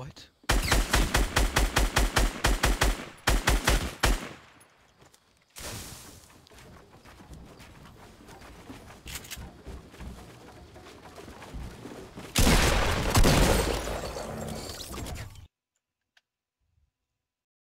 What?